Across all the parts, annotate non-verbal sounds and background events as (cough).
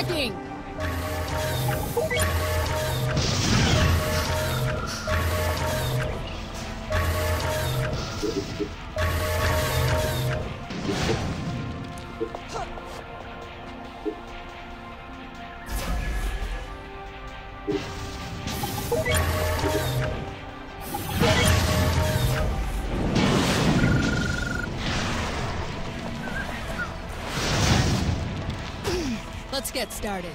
incoming! Let's get started.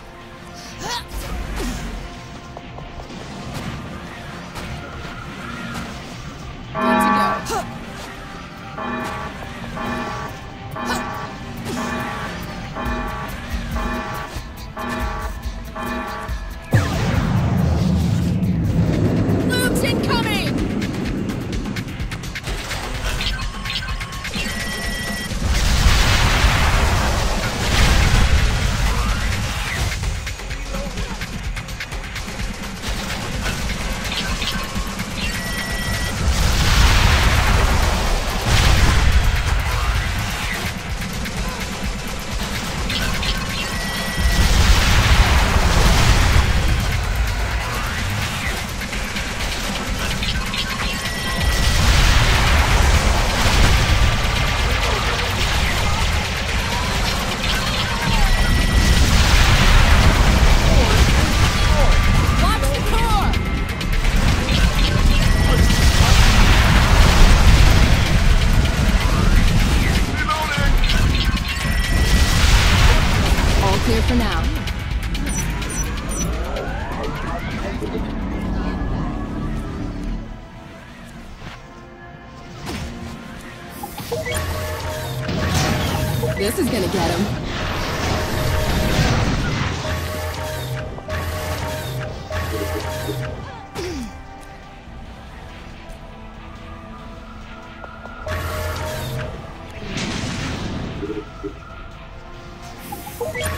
This is gonna get him.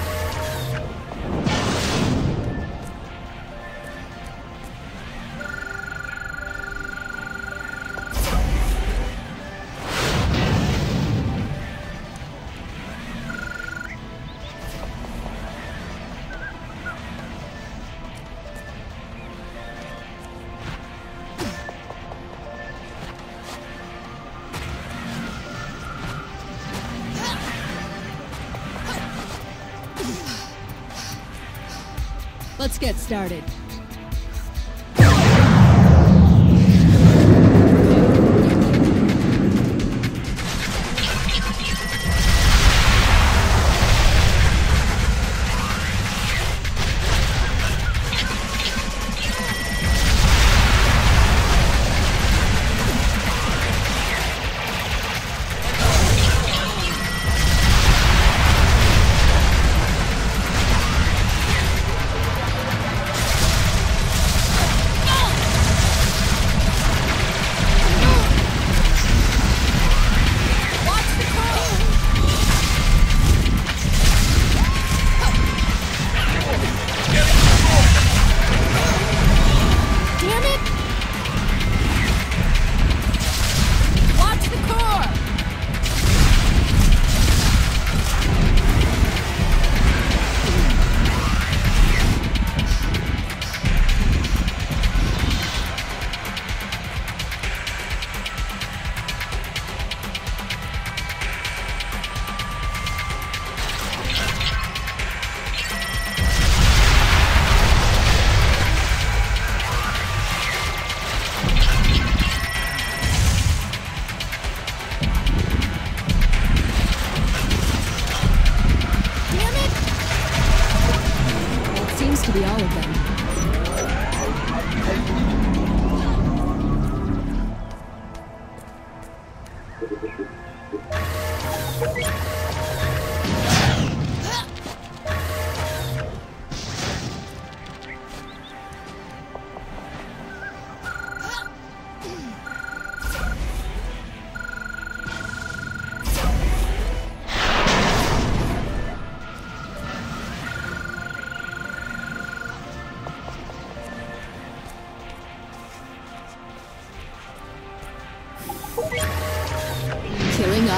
(laughs) Let's get started.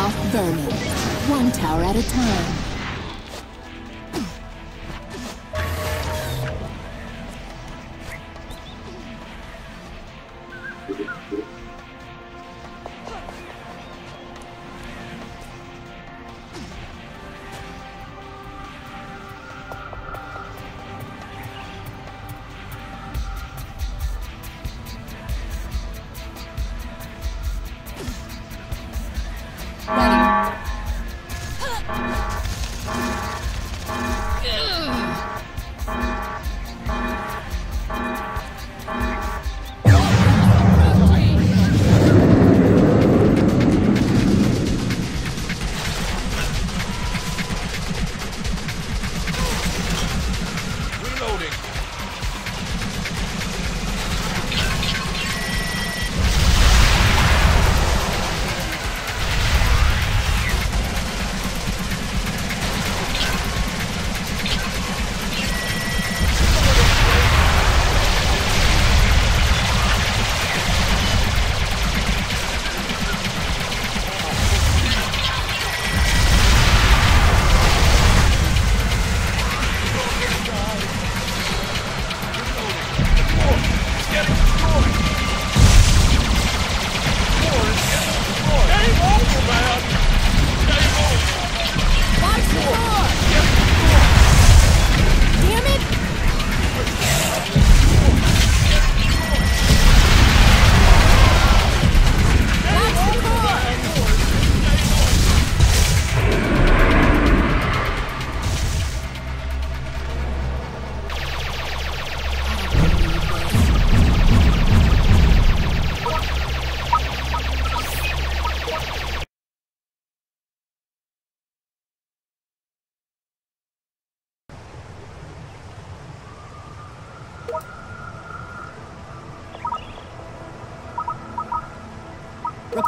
Off vermin, one tower at a time.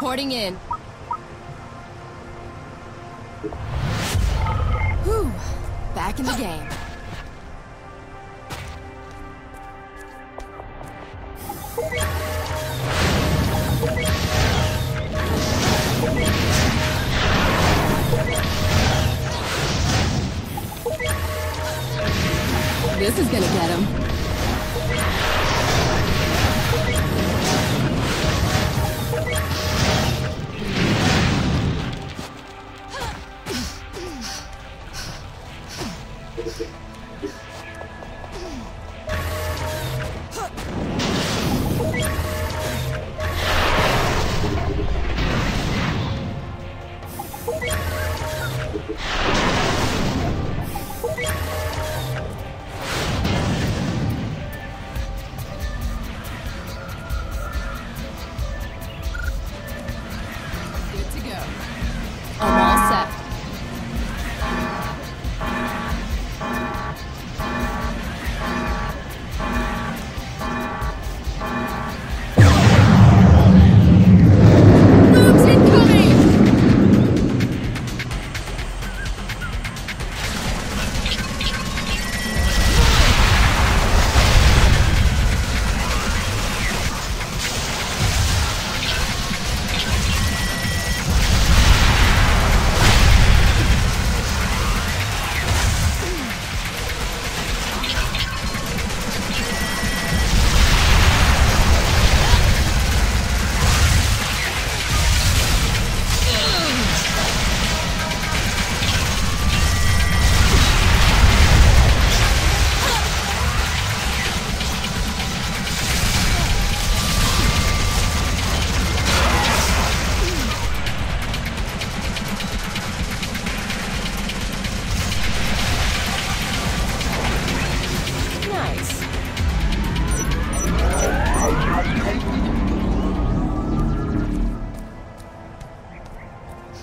Reporting in. Whew. Back in the game. This is gonna get him.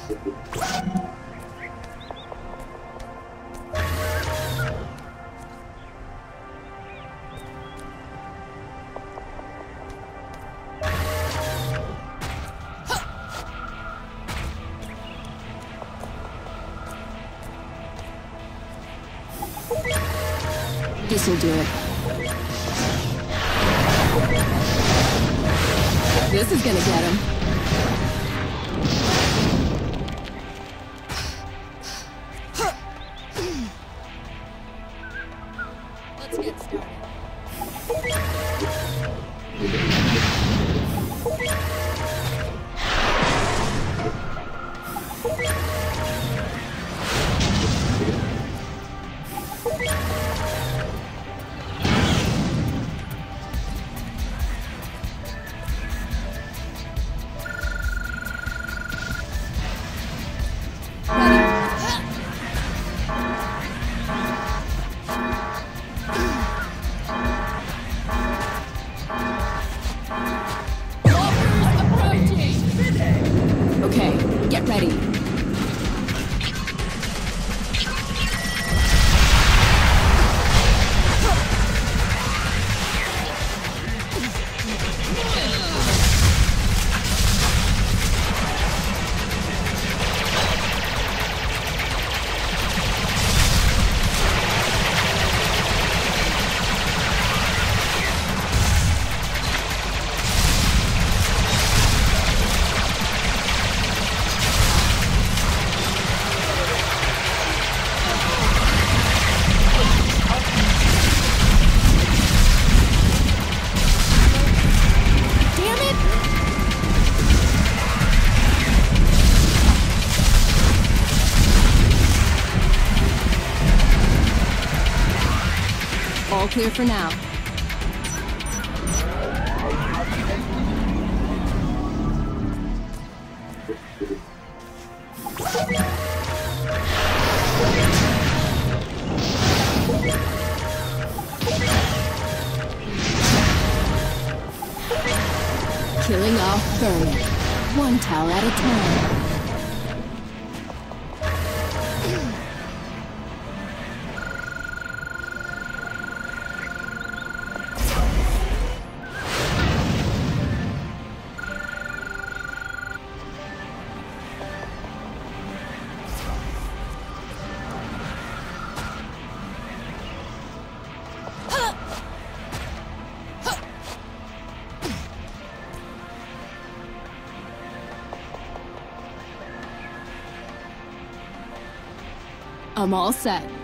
This'll do it. This is gonna get him. Clear for now. Killing off Burn. One tower at a time. I'm all set.